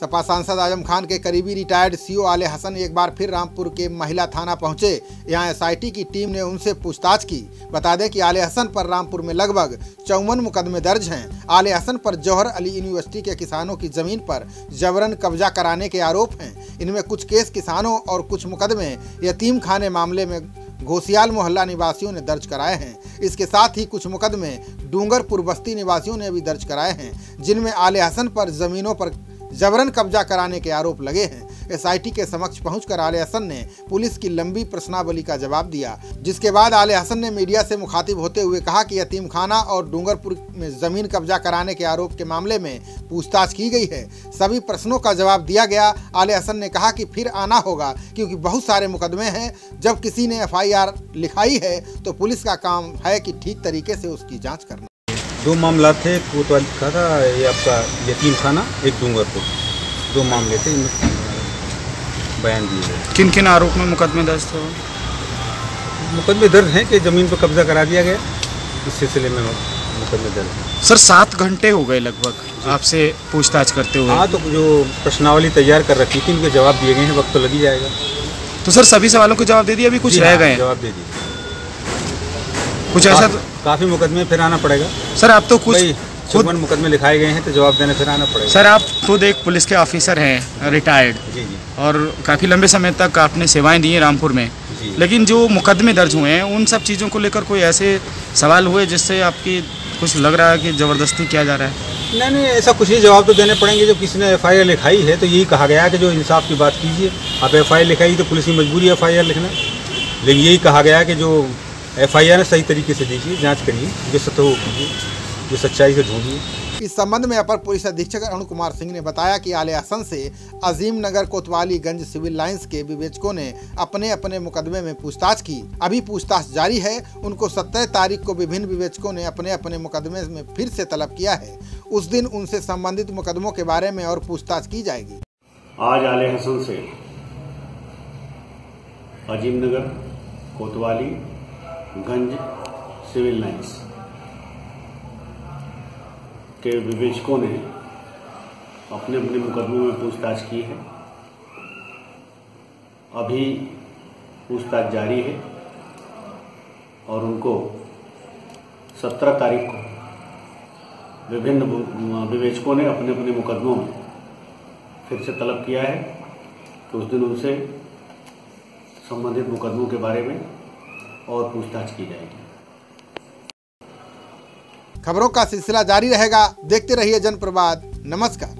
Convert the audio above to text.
सपा सांसद आज़म खान के करीबी रिटायर्ड सीओ आले हसन एक बार फिर रामपुर के महिला थाना पहुँचे। यहाँ एसआईटी की टीम ने उनसे पूछताछ की। बता दें कि आले हसन पर रामपुर में लगभग चौवन मुकदमे दर्ज हैं। आले हसन पर जौहर अली यूनिवर्सिटी के किसानों की ज़मीन पर जबरन कब्जा कराने के आरोप हैं। इनमें कुछ केस किसानों और कुछ मुकदमे यतीम खाने मामले में घोसियाल मोहल्ला निवासियों ने दर्ज कराए हैं। इसके साथ ही कुछ मुकदमे डूंगरपुर बस्ती निवासियों ने भी दर्ज कराए हैं, जिनमें आले हसन पर जमीनों पर जबरन कब्जा कराने के आरोप लगे हैं। एसआईटी के समक्ष पहुंचकर आले हसन ने पुलिस की लंबी प्रश्नावली का जवाब दिया, जिसके बाद आले हसन ने मीडिया से मुखातिब होते हुए कहा कि यतीम खाना और डूंगरपुर में ज़मीन कब्जा कराने के आरोप के मामले में पूछताछ की गई है। सभी प्रश्नों का जवाब दिया गया। आले हसन ने कहा कि फिर आना होगा, क्योंकि बहुत सारे मुकदमे हैं। जब किसी ने एफआईआर लिखाई है तो पुलिस का काम है कि ठीक तरीके से उसकी जाँच करना। दो मामला थे कोतवाली का था ये आपका यतीम खाना एक डूंगरपुर। दो मामले थे इनमें बयान दिए गए। किन किन आरोप में मुकदमे दर्ज थे? मुकदमे दर्ज हैं कि ज़मीन पर कब्जा करा दिया गया इस सिलसिले में मुकदमे दर्ज हैं। सर सात घंटे हो गए लगभग आपसे पूछताछ करते हुए। हाँ तो जो प्रश्नावली तैयार कर रखी थी उनके जवाब दिए गए हैं वक्त तो लग ही जाएगा। तो सर सभी सवालों के जवाब दे दिए अभी कुछ रह हाँ, गए जवाब दे दिए। कुछ ऐसा काफी- काफ़ी मुकदमे फिर आना पड़ेगा। सर आप तो कुछ खुद मुकदमे लिखाए गए हैं तो जवाब देने फिर आना पड़ेगा। सर आप खुद एक पुलिस के ऑफिसर हैं रिटायर्ड। जी जी। और काफ़ी लंबे समय तक आपने सेवाएँ दी हैं रामपुर में। लेकिन जो मुकदमे दर्ज हुए हैं उन सब चीज़ों को लेकर कोई ऐसे सवाल हुए जिससे आपकी कुछ लग रहा है कि ज़बरदस्ती किया जा रहा है? नहीं नहीं ऐसा कुछ नहीं जवाब तो देने पड़ेंगे। जब किसी ने एफ़ लिखाई है तो यही कहा गया है कि जो इंसाफ की बात कीजिए। आप एफआईआर लिखाई तो पुलिस की मजबूरी है एफआईआर लिखना। लेकिन यही कहा गया कि जो एफ़ है सही तरीके से दीजिए जाँच करिए जो सत्य हो कीजिए जो सच्चाई से ढूंढिए। इस संबंध में अपर पुलिस अधीक्षक अरुण कुमार सिंह ने बताया कि आले हसन से अजीम नगर कोतवाली गंज सिविल लाइंस के विवेचकों ने अपने अपने मुकदमे में पूछताछ की। अभी पूछताछ जारी है उनको सत्रह तारीख को विभिन्न विवेचकों ने अपने अपने मुकदमे में फिर से तलब किया है। उस दिन उनसे संबंधित मुकदमों के बारे में और पूछताछ की जाएगी। आज आले हसन से अजीम नगर कोतवाली गंज, सिविल लाइंस। के विवेचकों ने अपने अपने मुकदमों में पूछताछ की है। अभी पूछताछ जारी है और उनको सत्रह तारीख को विभिन्न विवेचकों ने अपने अपने मुकदमों में फिर से तलब किया है तो उस दिन उनसे संबंधित मुकदमों के बारे में और पूछताछ की जाएगी। खबरों का सिलसिला जारी रहेगा। देखते रहिए जनप्रवाद। नमस्कार।